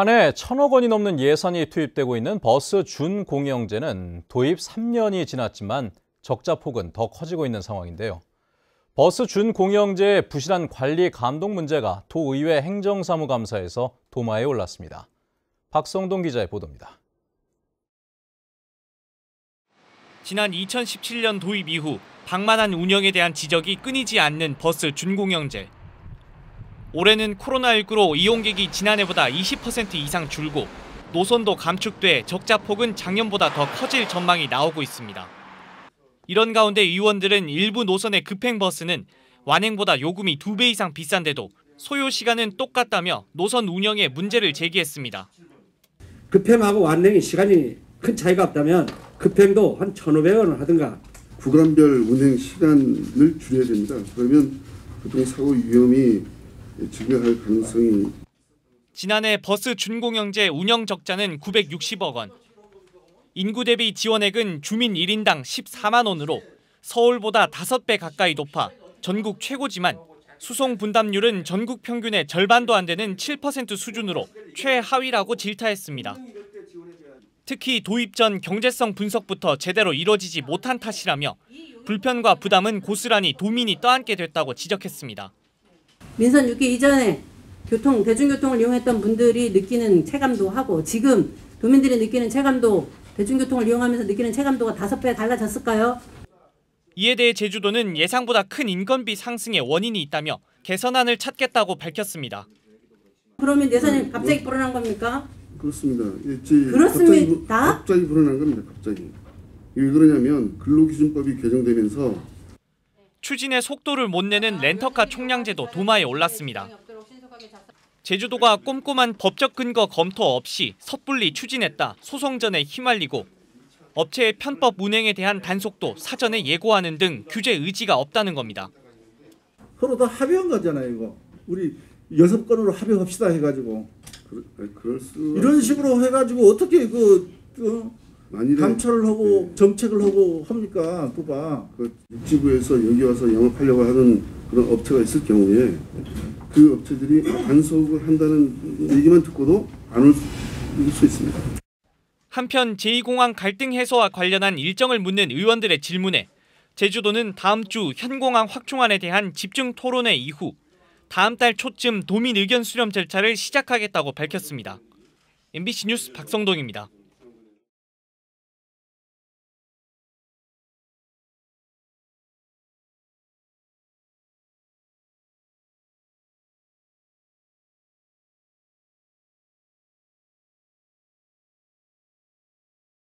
한 해 천억 원이 넘는 예산이 투입되고 있는 버스 준공영제는 도입 3년이 지났지만 적자 폭은 더 커지고 있는 상황인데요. 버스 준공영제의 부실한 관리 감독 문제가 도의회 행정사무감사에서 도마에 올랐습니다. 박성동 기자의 보도입니다. 지난 2017년 도입 이후 방만한 운영에 대한 지적이 끊이지 않는 버스 준공영제. 올해는 코로나19로 이용객이 지난해보다 20% 이상 줄고 노선도 감축돼 적자 폭은 작년보다 더 커질 전망이 나오고 있습니다. 이런 가운데 의원들은 일부 노선의 급행버스는 완행보다 요금이 2배 이상 비싼데도 소요 시간은 똑같다며 노선 운영에 문제를 제기했습니다. 급행하고 완행의 시간이 큰 차이가 없다면 급행도 한 1,500원을 하든가 구간별 운행 시간을 줄여야 됩니다. 그러면 교통사고 위험이 증가할 가능성이 지난해 버스 준공영제 운영 적자는 960억 원. 인구 대비 지원액은 주민 1인당 14만 원으로 서울보다 5배 가까이 높아 전국 최고지만 수송 분담률은 전국 평균의 절반도 안 되는 7% 수준으로 최하위라고 질타했습니다. 특히 도입 전 경제성 분석부터 제대로 이뤄지지 못한 탓이라며 불편과 부담은 고스란히 도민이 떠안게 됐다고 지적했습니다. 민선 6기 이전에 교통 대중교통을 이용했던 분들이 느끼는 체감도 하고 지금 도민들이 느끼는 체감도 대중교통을 이용하면서 느끼는 체감도가 다섯 배 달라졌을까요? 이에 대해 제주도는 예상보다 큰 인건비 상승의 원인이 있다며 개선안을 찾겠다고 밝혔습니다. 그러면 예산이 갑자기 불어난 겁니까? 그렇습니다. 예, 그렇습니다. 갑자기, 갑자기 불어난 겁니다. 갑자기. 왜 그러냐면 근로기준법이 개정되면서 추진의 속도를 못 내는 렌터카 총량제도 도마에 올랐습니다. 제주도가 꼼꼼한 법적 근거 검토 없이 섣불리 추진했다 소송전에 휘말리고 업체의 편법 운행에 대한 단속도 사전에 예고하는 등 규제 의지가 없다는 겁니다. 서로 다 합의한 거잖아요, 이거. 우리 여섯 건으로 합의합시다 해가지고 그, 그럴 수 이런 식으로 해가지고 어떻게 그, 그 만일에 감찰을 하고 네. 정책을 하고 합니까, 누가? 그 육지부에서 여기 와서 영업하려고 하는 그런 업체가 있을 경우에 그 업체들이 단속을 한다는 얘기만 듣고도 안 올 수 있습니다. 한편 제2공항 갈등 해소와 관련한 일정을 묻는 의원들의 질문에 제주도는 다음 주 현공항 확충안에 대한 집중 토론회 이후 다음 달 초쯤 도민 의견 수렴 절차를 시작하겠다고 밝혔습니다. MBC 뉴스 박성동입니다.